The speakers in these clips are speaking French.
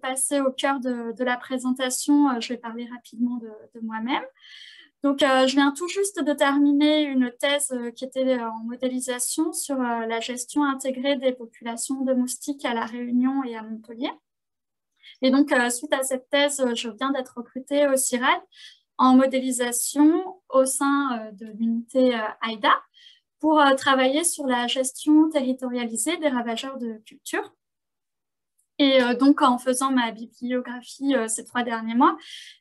passer au cœur de, la présentation, je vais parler rapidement de, moi-même. Donc, je viens tout juste de terminer une thèse qui était en modélisation sur la gestion intégrée des populations de moustiques à La Réunion et à Montpellier. Et donc, suite à cette thèse, je viens d'être recrutée au CIRAD en modélisation au sein de l'unité AIDA pour euh, travailler sur la gestion territorialisée des ravageurs de culture. Et euh, donc, en faisant ma bibliographie euh, ces trois derniers mois,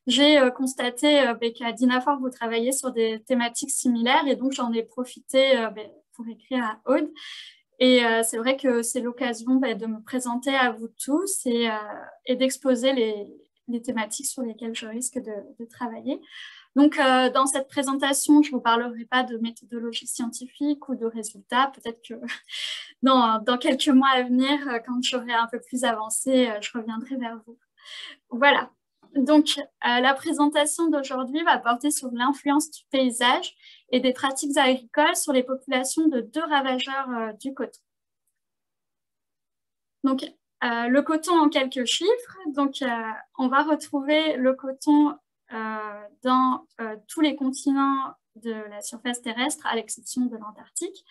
j'ai constaté ben, qu'à Dinafor, vous travaillez sur des thématiques similaires et donc j'en ai profité ben, pour écrire à Aude. Et c'est vrai que c'est l'occasion ben, de me présenter à vous tous et, d'exposer les, thématiques sur lesquelles je risque de travailler. Donc, euh, dans cette présentation, je ne vous parlerai pas de méthodologie scientifique ou de résultats. Peut-être que dans, quelques mois à venir, euh, quand j'aurai un peu plus avancé, euh, je reviendrai vers vous. Voilà. Donc, la présentation d'aujourd'hui va porter sur l'influence du paysage et des pratiques agricoles sur les populations de deux ravageurs du coton. Donc, le coton en quelques chiffres. Donc, on va retrouver le coton dans euh, tous les continents de la surface terrestre, à l'exception de l'Antarctique.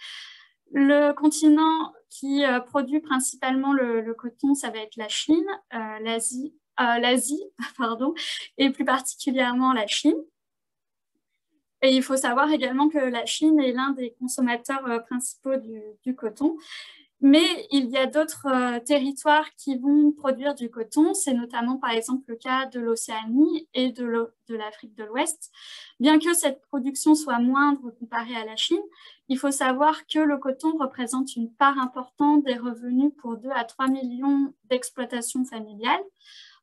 Le continent qui euh, produit principalement le, coton, ça va être la Chine, l'Asie, et plus particulièrement la Chine. Et il faut savoir également que la Chine est l'un des consommateurs principaux du, coton. Mais il y a d'autres euh, territoires qui vont produire du coton. C'est notamment, par exemple, le cas de l'Océanie et de l'Afrique de l'Ouest. Bien que cette production soit moindre comparée à la Chine, il faut savoir que le coton représente une part importante des revenus pour 2 à 3 millions d'exploitations familiales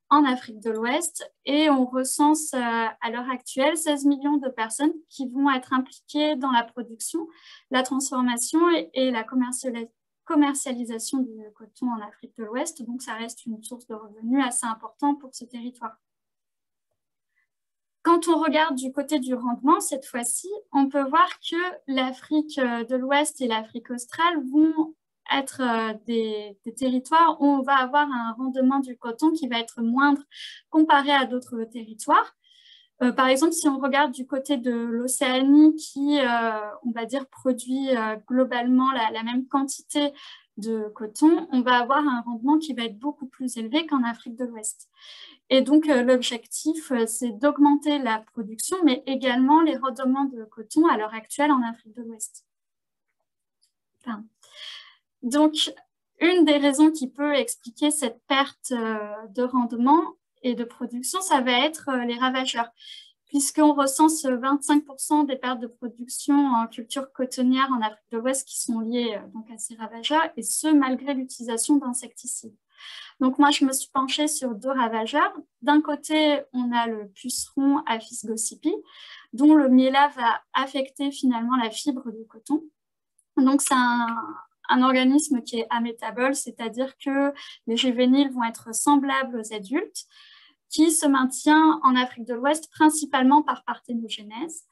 en Afrique de l'Ouest et on recense euh, à l'heure actuelle 16 millions de personnes qui vont être impliquées dans la production, la transformation et la commercialisation commercialisation du coton en Afrique de l'Ouest, donc ça reste une source de revenus assez importante pour ce territoire. Quand on regarde du côté du rendement, cette fois-ci, on peut voir que l'Afrique de l'Ouest et l'Afrique australe vont être euh, des, des, territoires où on va avoir un rendement du coton qui va être moindre comparé à d'autres territoires. Euh, par exemple, si on regarde du côté de l'Océanie qui, euh, on va dire, produit euh, globalement la, même quantité de coton, on va avoir un rendement qui va être beaucoup plus élevé qu'en Afrique de l'Ouest. Et donc, l'objectif, c'est d'augmenter la production, mais également les rendements de coton à l'heure actuelle en Afrique de l'Ouest. donc, une des raisons qui peut expliquer cette perte de rendement, et de production, ça va être euh, les ravageurs, puisqu'on recense 25% des pertes de production en culture cotonnière en Afrique de l'Ouest qui sont liées euh, donc, à ces ravageurs, et ce, malgré l'utilisation d'insecticides. Donc moi, je me suis penchée sur deux ravageurs. D'un côté, on a le puceron Aphis dont le miela va affecter finalement la fibre du coton. Donc c'est un, un organisme qui est amétable, c'est-à-dire que les juvéniles vont être semblables aux adultes, qui se maintient en Afrique de l'Ouest principalement par parthénogenèse.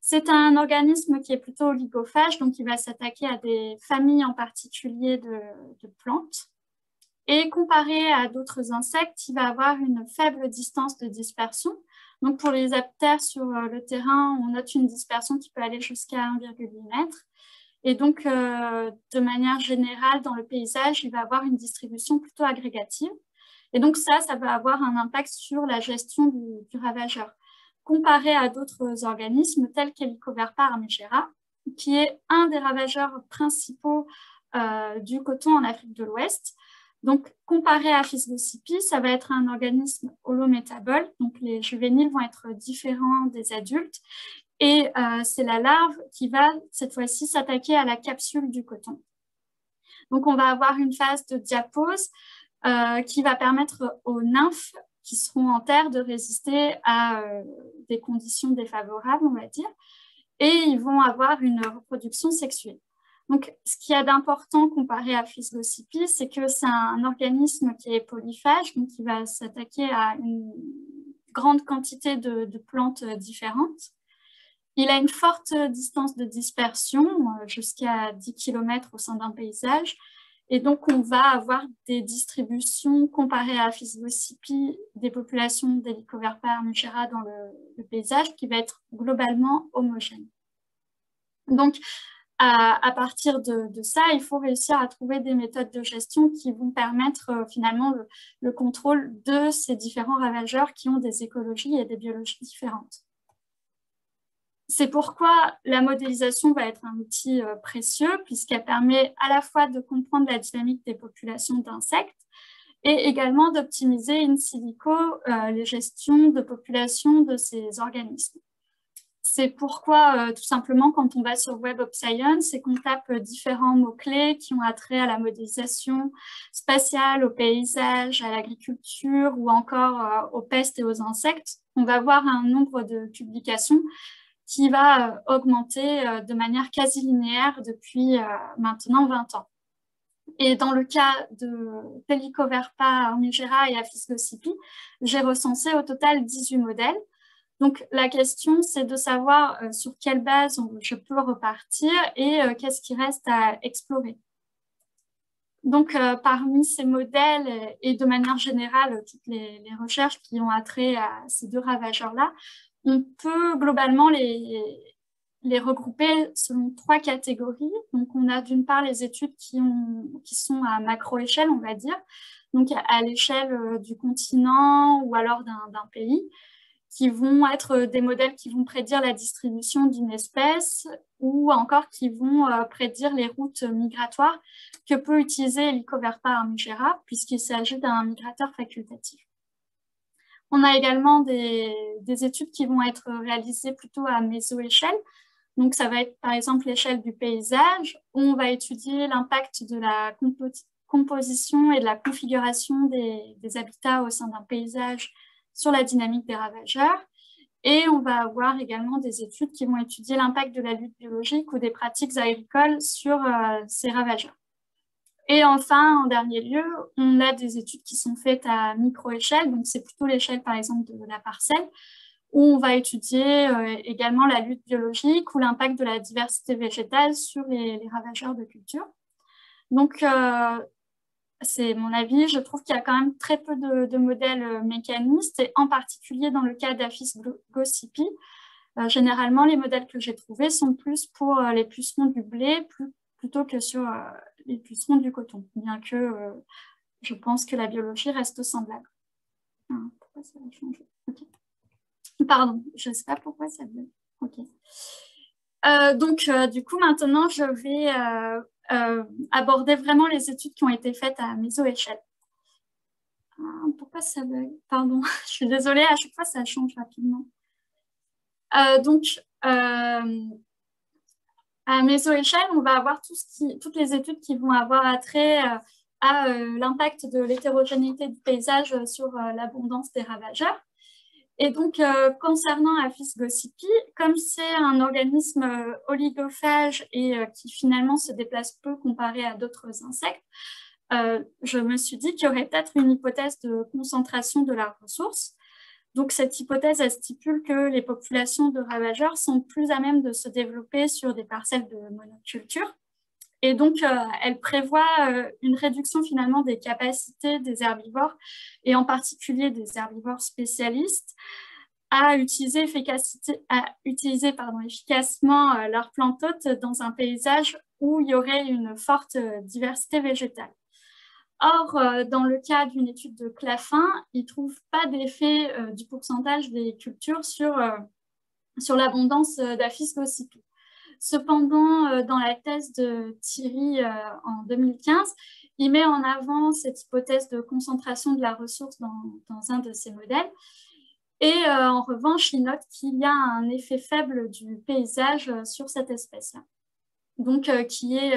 C'est un organisme qui est plutôt oligophage, donc il va s'attaquer à des familles en particulier de, plantes. Et comparé à d'autres insectes, il va avoir une faible distance de dispersion. Donc pour les aptères sur euh, le terrain, on note une dispersion qui peut aller jusqu'à 1,8 m. Et donc, euh, de manière générale, dans le paysage, il va avoir une distribution plutôt agrégative. Et donc ça, ça va avoir un impact sur la gestion du, ravageur. Comparé à d'autres organismes tels qu'Helicoverpa armigera, qui est un des ravageurs principaux euh, du coton en Afrique de l'Ouest. Donc, comparé à Physgosipi, ça va être un organisme holométabole. Donc, les juvéniles vont être différents des adultes. Et euh, c'est la larve qui va, cette fois-ci, s'attaquer à la capsule du coton. Donc, on va avoir une phase de diapose euh, qui va permettre aux nymphes qui seront en terre de résister à euh, des conditions défavorables, on va dire, et ils vont avoir une reproduction sexuée. Donc, ce qui a d'important comparé à Physgosipi, c'est que c'est un organisme qui est polyphage, donc qui va s'attaquer à une grande quantité de, de, plantes différentes. Il a une forte distance de dispersion, euh, jusqu'à 10 km au sein d'un paysage, Et donc, on va avoir des distributions comparées à Physiosipi des populations d'Helicoverpa armigera dans le, paysage qui va être globalement homogène. Donc, à, partir de, ça, il faut réussir à trouver des méthodes de gestion qui vont permettre euh, finalement le, contrôle de ces différents ravageurs qui ont des écologies et des biologies différentes. C'est pourquoi la modélisation va être un outil euh, précieux puisqu'elle permet à la fois de comprendre la dynamique des populations d'insectes et également d'optimiser in silico euh, les gestions de populations de ces organismes. C'est pourquoi, euh, tout simplement, quand on va sur Web of Science et qu'on tape différents mots-clés qui ont attrait à la modélisation spatiale, au paysage, à l'agriculture ou encore aux pestes et aux insectes, on va voir un nombre de publications qui va euh, augmenter euh, de manière quasi linéaire depuis euh, maintenant 20 ans. Et dans le cas de Pelicoverpa, Armigera et Aphysgosipi, j'ai recensé au total 18 modèles. Donc la question, c'est de savoir sur quelle base je peux repartir et qu'est-ce qui reste à explorer. Donc, parmi ces modèles et de manière générale, toutes les, les, recherches qui ont attrait à ces deux ravageurs-là, on peut globalement les, regrouper selon trois catégories. Donc, on a d'une part les études qui, ont, qui sont à macro-échelle, on va dire, donc à l'échelle euh, du continent ou alors d'un pays, qui vont être des modèles qui vont prédire la distribution d'une espèce ou encore qui vont euh, prédire les routes migratoires que peut utiliser Helicoverpa armigera, puisqu'il s'agit d'un migrateur facultatif. On a également des, études qui vont être réalisées plutôt à méso-échelle. Donc, ça va être par exemple l'échelle du paysage, où on va étudier l'impact de la composition et de la configuration des, habitats au sein d'un paysage sur la dynamique des ravageurs. Et on va avoir également des études qui vont étudier l'impact de la lutte biologique ou des pratiques agricoles sur euh, ces ravageurs. Et enfin, en dernier lieu, on a des études qui sont faites à micro-échelle, donc c'est plutôt l'échelle par exemple de la parcelle, où on va étudier euh, également la lutte biologique ou l'impact de la diversité végétale sur les, ravageurs de culture. Donc, euh, c'est mon avis, je trouve qu'il y a quand même très peu de, modèles euh, mécanistes, et en particulier dans le cas d'Aphis Gossipi. généralement, les modèles que j'ai trouvés sont plus pour les pucerons du blé plutôt que sur les pucerons du coton, bien que euh, je pense que la biologie reste semblable. Ah, pourquoi ça a changé? Pardon, je ne sais pas pourquoi ça veut. Ok. Euh, donc, euh, du coup, maintenant, je vais aborder vraiment les études qui ont été faites à méso-échelle. Ah, pourquoi ça bug? Pardon, je suis désolée, à chaque fois, ça change rapidement. donc, à méso-échelle, on va avoir toutes les études qui vont avoir attrait euh, à euh, l'impact de l'hétérogénéité du paysage sur euh, l'abondance des ravageurs. Et donc, concernant Aphis gossipi, comme c'est un organisme oligophage et qui finalement se déplace peu comparé à d'autres insectes, je me suis dit qu'il y aurait peut-être une hypothèse de concentration de la ressource. Donc, cette hypothèse, stipule que les populations de ravageurs sont plus à même de se développer sur des parcelles de monoculture. Et donc, euh, elle prévoit euh, une réduction finalement des capacités des herbivores, et en particulier des herbivores spécialistes, à utiliser, efficacement euh, leurs plantes dans un paysage où il y aurait une forte diversité végétale. Or, euh, dans le cas d'une étude de Clafin, il ne trouve pas d'effet euh, du pourcentage des cultures sur, euh, sur l'abondance d'Aphis Cependant, dans la thèse de Thierry en 2015, il met en avant cette hypothèse de concentration de la ressource dans, dans un de ses modèles. Et en revanche, il note qu'il y a un effet faible du paysage sur cette espèce-là. Donc, qui est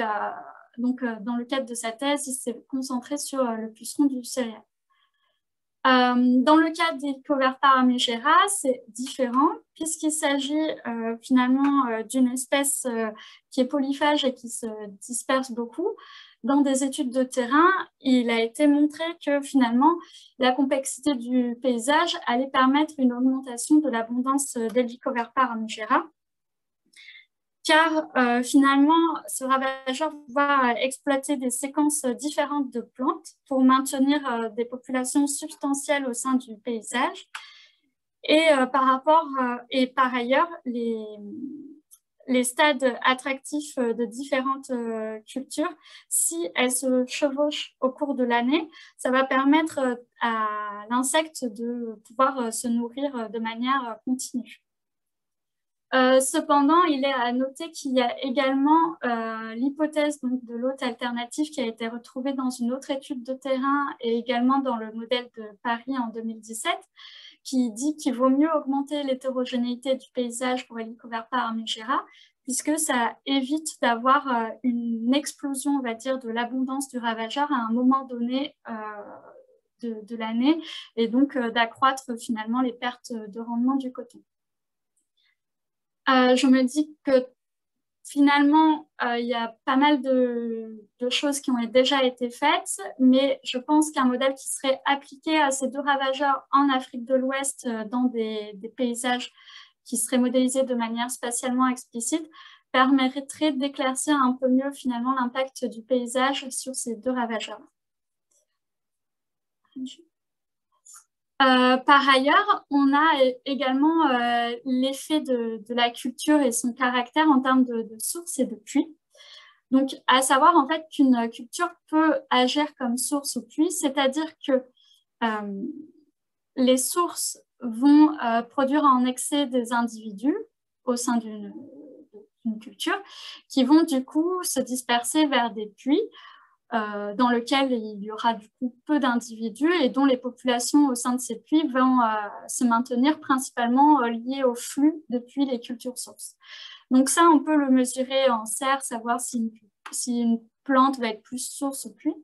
donc, euh, dans le cadre de sa thèse, il s'est concentré sur euh, le puceron du céréal. Euh, dans le cas des armigera, c'est différent puisqu'il s'agit finalement d'une espèce qui est polyphage et qui se disperse beaucoup. Dans des études de terrain, il a été montré que finalement, la complexité du paysage allait permettre une augmentation de l'abondance d'Helicoverpa armigera car euh, finalement, ce ravageur va exploiter des séquences différentes de plantes pour maintenir euh, des populations substantielles au sein du paysage. Et euh, par rapport, et par ailleurs, les, les stades attractifs de différentes cultures, si elles se chevauchent au cours de l'année, ça va permettre à l'insecte de pouvoir se nourrir de manière continue. Euh, cependant, il est à noter qu'il y a également euh, l'hypothèse de l'hôte alternative qui a été retrouvée dans une autre étude de terrain et également dans le modèle de Paris en 2017, qui dit qu'il vaut mieux augmenter l'hétérogénéité du paysage pour Helicoverpa armigera, puisque ça évite d'avoir euh, une explosion, on dire, de l'abondance du ravageur à un moment donné de l'année, et donc d'accroître finalement les pertes de rendement du coton. Euh, je me dis que finalement, euh, il y a pas mal de, choses qui ont déjà été faites, mais je pense qu'un modèle qui serait appliqué à ces deux ravageurs en Afrique de l'Ouest euh, dans des, des, paysages qui seraient modélisés de manière spatialement explicite permettrait d'éclaircir un peu mieux finalement l'impact du paysage sur ces deux ravageurs. Euh, par ailleurs, on a également euh, l'effet de, la culture et son caractère en termes de, source et de puits. Donc, à savoir en fait qu'une culture peut agir comme source ou puits, c'est-à-dire que euh, les sources vont produire en excès des individus au sein d'une culture qui vont du coup se disperser vers des puits euh, dans lequel il y aura du coup peu d'individus et dont les populations au sein de ces puits vont euh, se maintenir principalement euh, liées au flux depuis les cultures sources. Donc ça, on peut le mesurer en serre, savoir si une, plante va être plus source ou puits.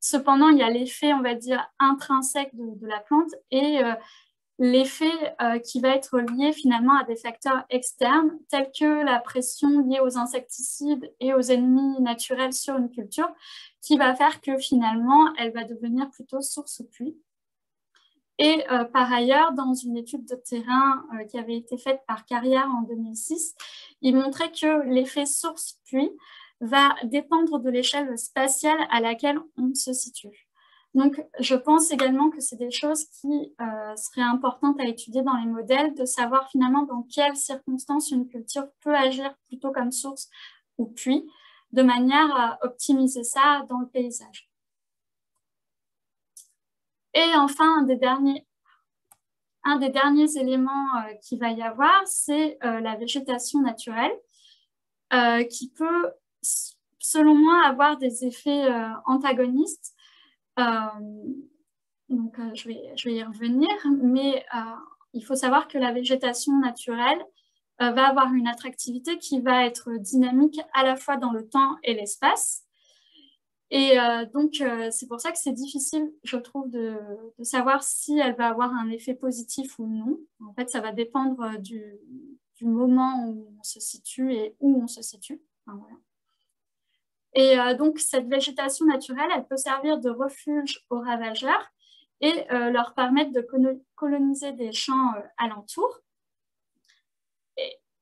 Cependant, il y a l'effet, on va dire, intrinsèque de, de la plante et l'effet euh, qui va être lié finalement à des facteurs externes tels que la pression liée aux insecticides et aux ennemis naturels sur une culture qui va faire que finalement elle va devenir plutôt source puits. Et euh, par ailleurs, dans une étude de terrain euh, qui avait été faite par Carrière en 2006, il montrait que l'effet source-puits va dépendre de l'échelle spatiale à laquelle on se situe. Donc, je pense également que c'est des choses qui euh, seraient importantes à étudier dans les modèles, de savoir finalement dans quelles circonstances une culture peut agir plutôt comme source ou puits, de manière à optimiser ça dans le paysage. Et enfin, un des derniers, éléments euh, qu'il va y avoir, c'est euh, la végétation naturelle, qui peut, selon moi, avoir des effets antagonistes donc, euh, je, vais, y revenir, mais euh, il faut savoir que la végétation naturelle va avoir une attractivité qui va être dynamique à la fois dans le temps et l'espace. Et donc, c'est pour ça que c'est difficile, je trouve, de, savoir si elle va avoir un effet positif ou non. En fait, ça va dépendre du, du moment où on se situe et où on se situe. voilà. Et euh, donc, cette végétation naturelle, elle peut servir de refuge aux ravageurs et euh, leur permettre de coloniser des champs euh, alentours.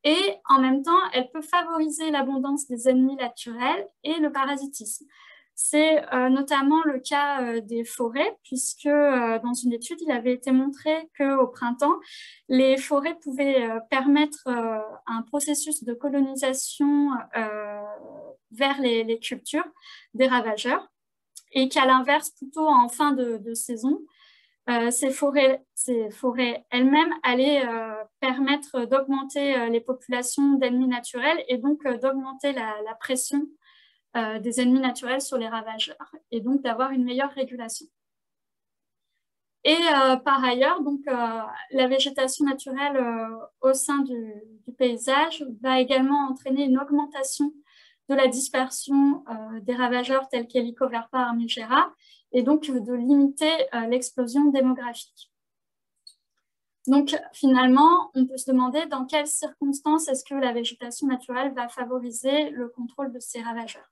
Et, en même temps, elle peut favoriser l'abondance des ennemis naturels et le parasitisme. C'est notamment le cas des forêts, puisque dans une étude, il avait été montré qu'au printemps, les forêts pouvaient permettre un processus de colonisation vers les, cultures des ravageurs et qu'à l'inverse, plutôt en fin de, saison, euh, ces forêts, elles-mêmes allaient euh, permettre d'augmenter euh, les populations d'ennemis naturels et donc d'augmenter la, pression des ennemis naturels sur les ravageurs et donc d'avoir une meilleure régulation. Et par ailleurs, donc, la végétation naturelle au sein du, paysage va également entraîner une augmentation de la dispersion euh, des ravageurs tels qu'Helicoverpa armigera et donc de limiter euh, l'explosion démographique. Donc finalement, on peut se demander dans quelles circonstances est-ce que la végétation naturelle va favoriser le contrôle de ces ravageurs.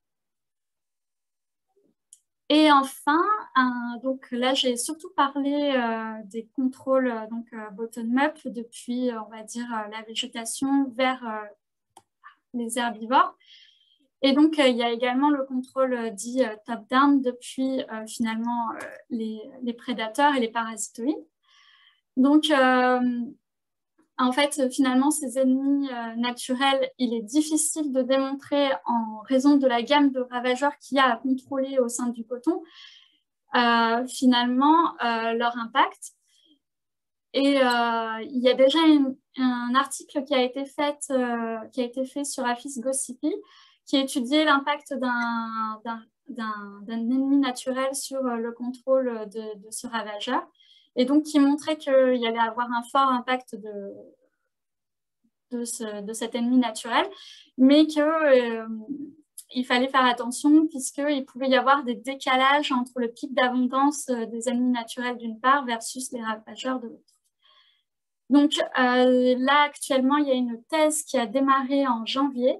Et enfin, donc là, j'ai surtout parlé euh, des contrôles donc bottom-up depuis, on va dire, la végétation vers les herbivores. Et donc, il y a également le contrôle dit top-down depuis finalement les, les, prédateurs et les parasitoïdes. Donc, en fait, finalement, ces ennemis naturels, il est difficile de démontrer en raison de la gamme de ravageurs qu'il y a à contrôler au sein du coton, finalement, leur impact. Et euh, il y a déjà un article qui a été fait, euh, qui a été fait sur Afis Gossipi, qui étudiait l'impact d'un ennemi naturel sur euh, le contrôle de, ce ravageur, et donc qui montrait qu'il y allait avoir un fort impact de, de, ce, de cet ennemi naturel, mais qu'il fallait faire attention puisqu'il pouvait y avoir des décalages entre le pic d'abondance des ennemis naturels d'une part versus les ravageurs de l'autre. Donc euh, là, actuellement, il y a une thèse qui a démarré en janvier.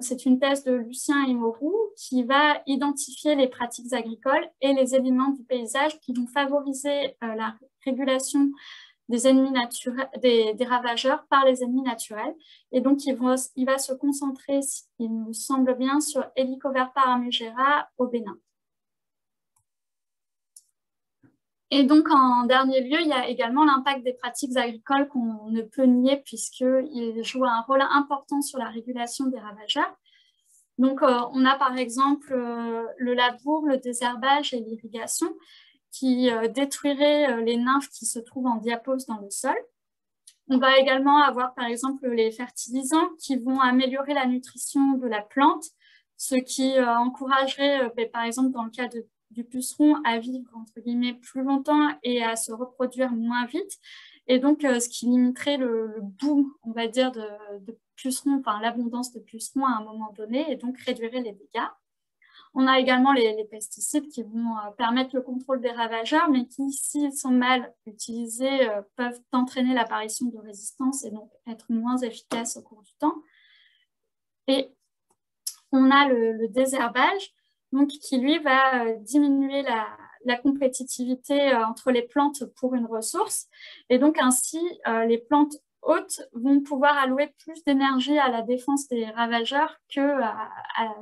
C'est une thèse de Lucien Imorou qui va identifier les pratiques agricoles et les éléments du paysage qui vont favoriser euh, la régulation des ravageurs par les ennemis naturels. Et donc, il va, se concentrer, il me semble bien, sur Helicoverpa armigera au Bénin. Et donc, en dernier lieu, il y a également l'impact des pratiques agricoles qu'on ne peut nier puisqu'ils jouent un rôle important sur la régulation des ravageurs. Donc, euh, on a par exemple euh, le labour, le désherbage et l'irrigation qui euh, détruiraient les nymphes qui se trouvent en diapose dans le sol. On va également avoir par exemple les fertilisants qui vont améliorer la nutrition de la plante, ce qui encouragerait, ben, par exemple dans le cas de du puceron à vivre entre guillemets plus longtemps et à se reproduire moins vite. Et donc, euh, ce qui limiterait le, boom, on va dire, de, pucerons, enfin l'abondance de pucerons à un moment donné, et donc réduirait les dégâts. On a également les, pesticides qui vont euh, permettre le contrôle des ravageurs, mais qui, s'ils sont mal utilisés, euh, peuvent entraîner l'apparition de résistance et donc être moins efficaces au cours du temps. Et on a le désherbage donc qui lui va euh, diminuer la, compétitivité euh, entre les plantes pour une ressource. Et donc ainsi, euh, les plantes hautes vont pouvoir allouer plus d'énergie à la défense des ravageurs que à,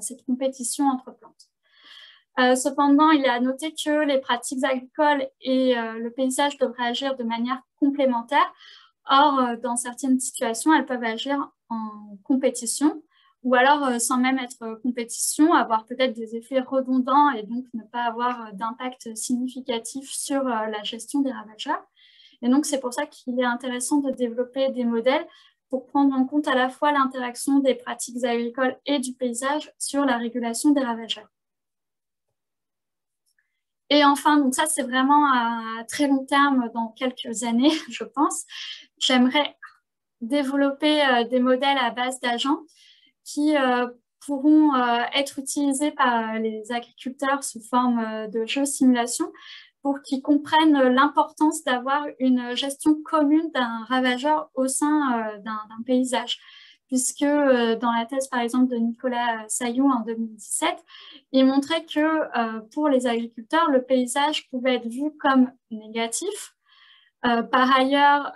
cette compétition entre plantes. cependant, il est à noter que les pratiques agricoles et le paysage devraient agir de manière complémentaire. Or, dans certaines situations, elles peuvent agir en compétition ou alors euh, sans même être compétition, avoir peut-être des effets redondants et donc ne pas avoir euh, d'impact significatif sur euh, la gestion des ravageurs. Et donc c'est pour ça qu'il est intéressant de développer des modèles pour prendre en compte à la fois l'interaction des pratiques agricoles et du paysage sur la régulation des ravageurs. Et enfin, donc ça c'est vraiment à très long terme, dans quelques années, je pense, j'aimerais développer des modèles à base d'agents qui euh, pourront euh, être utilisés par les agriculteurs sous forme euh, de jeux simulation pour qu'ils comprennent l'importance d'avoir une gestion commune d'un ravageur au sein d'un paysage. Puisque dans la thèse, par exemple, de Nicolas Saillou en 2017, il montrait que pour les agriculteurs, le paysage pouvait être vu comme négatif. par ailleurs,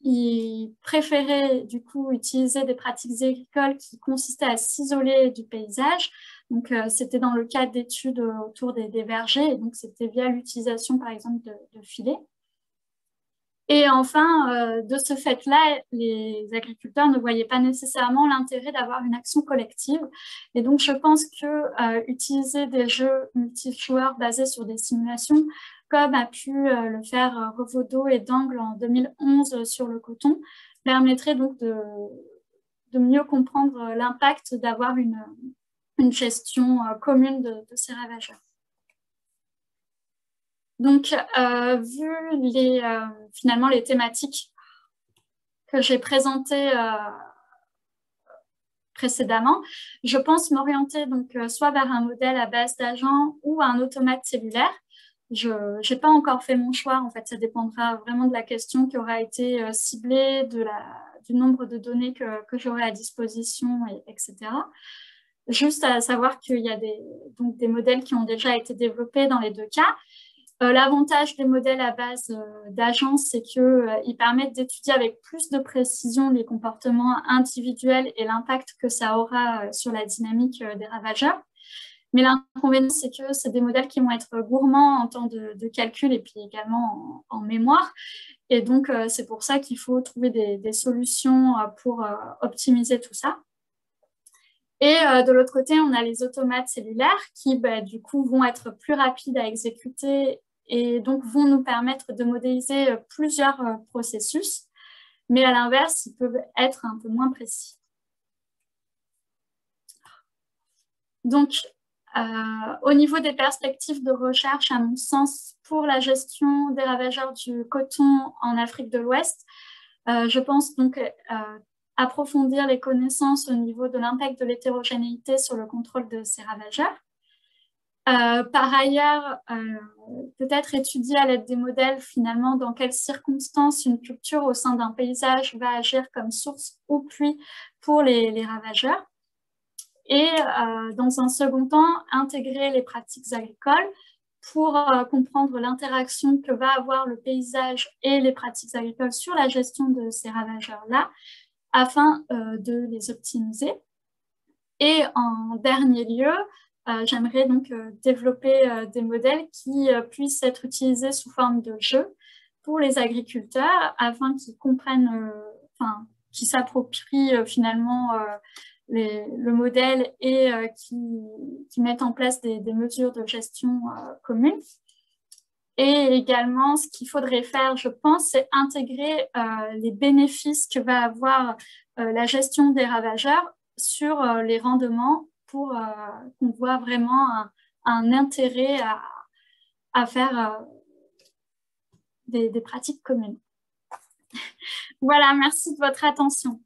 il préférait du coup utiliser des pratiques agricoles qui consistaient à s'isoler du paysage. Donc, euh, c'était dans le cadre d'études autour des, vergers, et donc c'était via l'utilisation, par exemple, de, filets. Et enfin, euh, de ce fait-là, les agriculteurs ne voyaient pas nécessairement l'intérêt d'avoir une action collective. Et donc, je pense que euh, utiliser des jeux multijoueurs basés sur des simulations comme a pu euh, le faire euh, Revaudot et Dangle en 2011 euh, sur le coton, permettrait donc de, mieux comprendre l'impact d'avoir une, gestion commune de, ces ravageurs. Donc, vu les, finalement les thématiques que j'ai présentées précédemment, je pense m'orienter donc soit vers un modèle à base d'agents ou un automate cellulaire je n'ai pas encore fait mon choix. En fait, ça dépendra vraiment de la question qui aura été euh, ciblée, du nombre de données que, j'aurai à disposition, et, etc. Juste à savoir qu'il y a des, donc des modèles qui ont déjà été développés dans les deux cas. L'avantage des modèles à base d'agence, c'est qu'ils permettent d'étudier avec plus de précision les comportements individuels et l'impact que ça aura sur la dynamique des ravageurs. Mais l'inconvénient, c'est que c'est des modèles qui vont être gourmands en temps de, calcul et puis également en, mémoire. Et donc, euh, c'est pour ça qu'il faut trouver des, solutions euh, pour euh, optimiser tout ça. Et de l'autre côté, on a les automates cellulaires qui, bah, du coup, vont être plus rapides à exécuter et donc vont nous permettre de modéliser plusieurs processus. Mais à l'inverse, ils peuvent être un peu moins précis. Donc, au niveau des perspectives de recherche, à mon sens, pour la gestion des ravageurs du coton en Afrique de l'Ouest, euh, je pense donc euh, approfondir les connaissances au niveau de l'impact de l'hétérogénéité sur le contrôle de ces ravageurs. par ailleurs, peut-être étudier à l'aide des modèles finalement dans quelles circonstances une culture au sein d'un paysage va agir comme source ou puits pour les ravageurs et euh, dans un second temps, intégrer les pratiques agricoles pour euh, comprendre l'interaction que va avoir le paysage et les pratiques agricoles sur la gestion de ces ravageurs-là, afin euh, de les optimiser. Et en dernier lieu, j'aimerais donc développer des modèles qui puissent être utilisés sous forme de jeu pour les agriculteurs afin qu'ils comprennent, enfin, qu'ils s'approprient finalement le modèle et euh, qui, mettent en place des, mesures de gestion euh, communes. Et également, ce qu'il faudrait faire, je pense, c'est intégrer euh, les bénéfices que va avoir la gestion des ravageurs sur les rendements pour qu'on voit vraiment un, intérêt à, faire des pratiques communes. voilà, merci de votre attention.